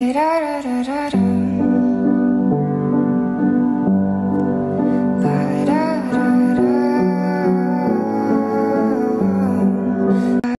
Da da da da da.